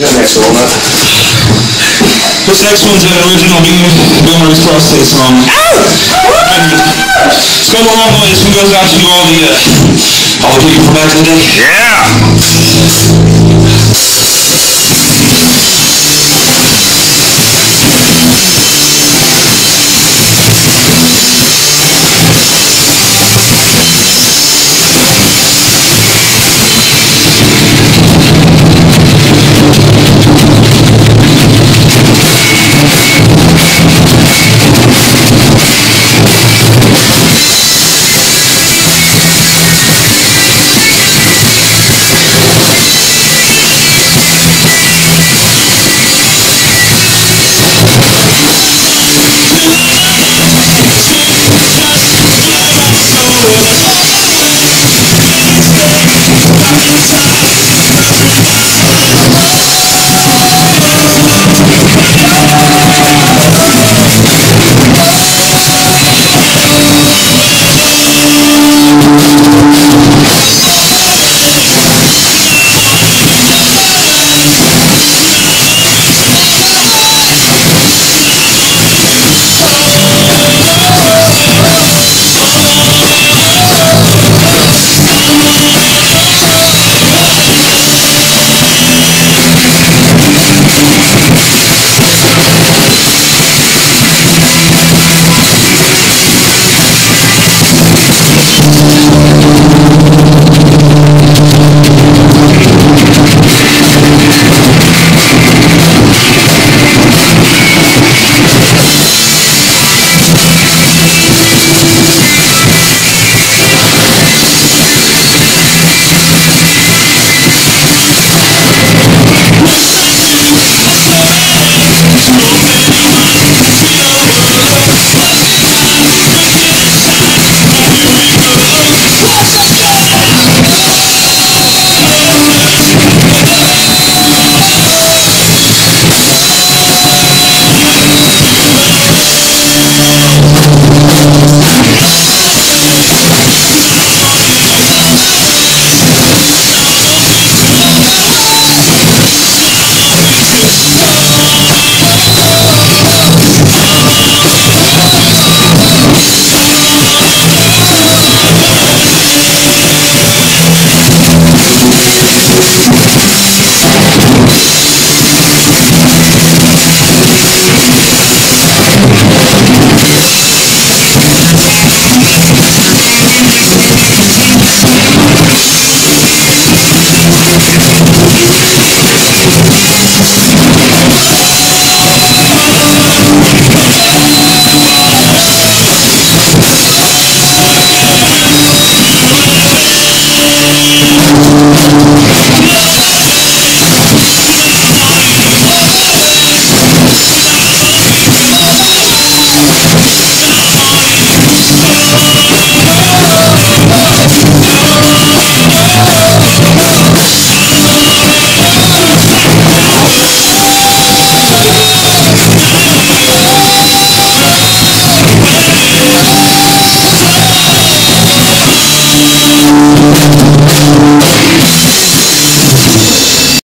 Yeah, next one. This next one's an original Bill Murray's prostate song. It's going a long way. This one goes out to all the, uh, all the people from back in the day. Yeah.